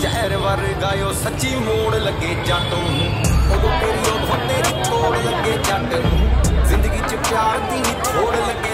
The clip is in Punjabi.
ਸ਼ਹਿਰ ਵਰਗਾ ਓ ਸੱਚੀ ਮੋੜ ਲੱਗੇ ਜੱਟ ਨੂੰ। ਉਹ ਤੇਰੀ ਉਹ ਫੱਟੇ ਦੀ ਲੱਗੇ ਜੱਟ ਨੂੰ। ਜ਼ਿੰਦਗੀ 'ਚ ਪਿਆਰ ਦੀ ਥੋੜ ਲੱਗੇ